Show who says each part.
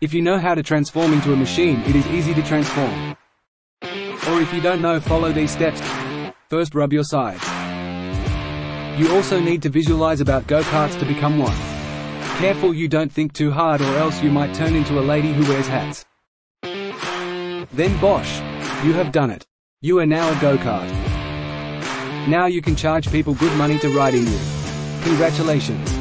Speaker 1: If you know how to transform into a machine it is easy to transform. Or if you don't know follow these steps. First rub your sides. You also need to visualize about go-karts to become one. Careful you don't think too hard or else you might turn into a lady who wears hats. Then Bosch! You have done it. You are now a go-kart. Now you can charge people good money to ride in you. Congratulations.